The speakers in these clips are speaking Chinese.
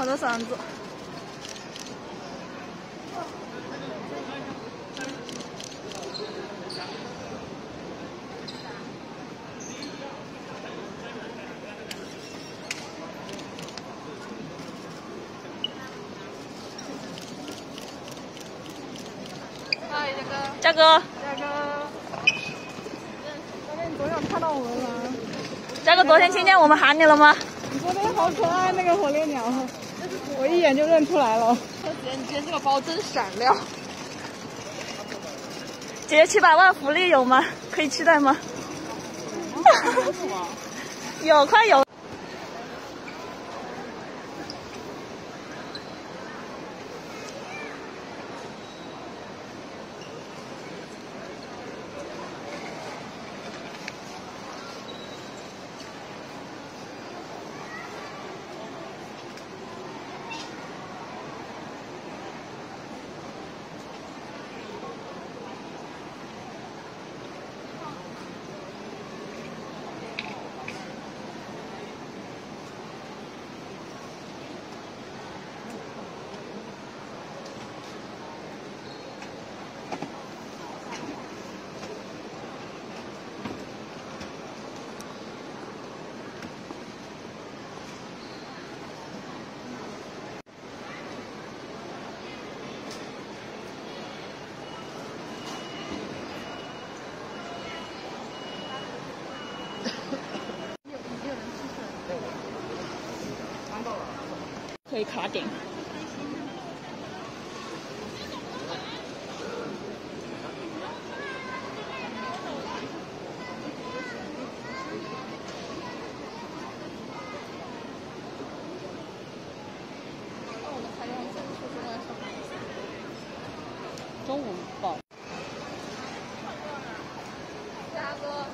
我的嗓子。哎，哥。大哥。看到我们吗？佳哥，昨天听见我们喊你了吗？你昨天好可爱，那个火烈鸟，我一眼就认出来了。姐，你今天这个包真闪亮。姐姐七百万福利有吗？可以期待吗？有，快有。可以卡点。中午报。嘉哥。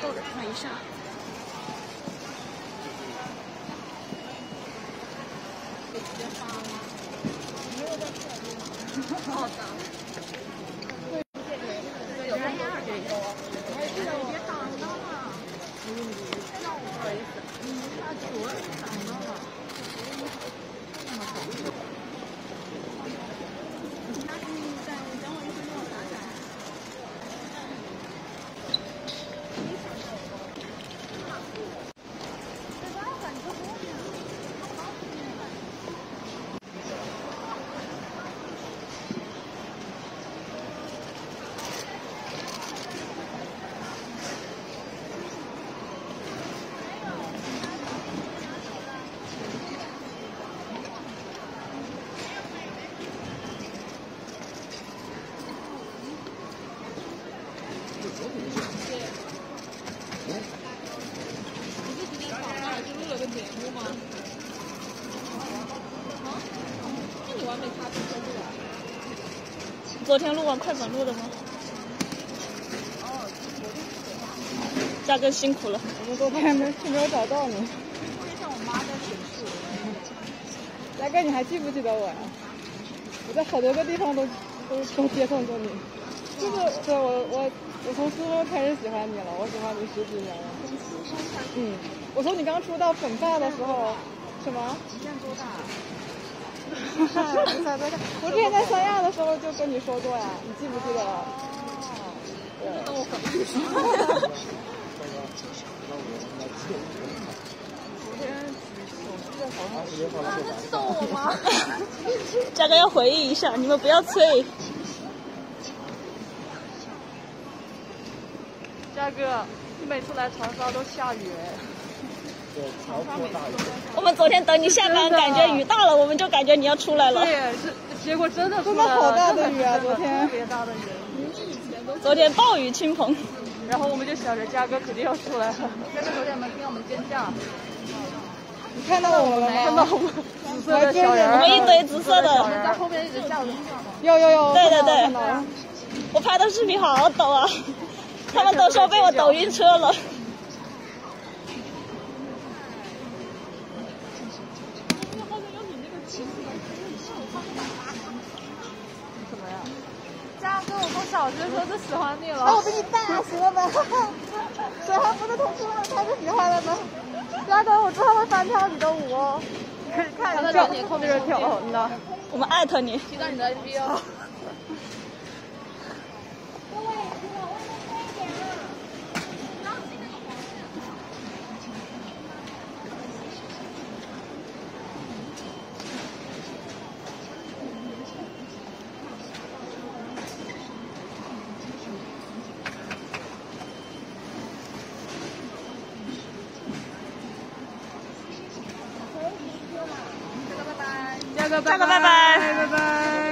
这么多的看一下。好的。有三样儿也有。别挡到了。那我不好意思。嗯，那主挡到了。那你再等我一分钟，我打开。昨天录完快本录的吗？嘉哥辛苦了。我们昨天没没有找到你。像我妈在寝室。嘉哥，你还记不记得我呀？我在好多个地方都都都接送过你。就是对我我我从初中开始喜欢你了，我喜欢你十几年了。嗯，我从你刚出道粉发的时候，什么？你现在多大？我之前在三亚的时候就跟你说过呀，你记不记得了？对。那我可不记得。昨天手机的好像是逗我吗？嘉哥要回忆一下，你们不要催。嘉哥，你每次来长沙都下雨。我们昨天等你下班，感觉雨大了，我们就感觉你要出来了。对，是结果真的真的好大的雨啊！昨天特别大的雨。昨天暴雨倾盆。然后我们就想着嘉哥肯定要出来了。嘉哥昨天没有听我们尖叫？你看到我们了吗？看到我们紫色的小人，我们一堆紫色的。你在后面一直叫着。有有有。对对对。我拍的视频好抖啊！他们都说被我抖晕车了。嘉哥，我从小小学时候就喜欢你了。那我比你大，行了呗。谁还不是同事们开始喜欢了呢？丫头，我之后会翻跳你的舞哦，可以看一下。你控制跳的。我们艾特你。提到你的 B 哦。加个拜拜，拜拜。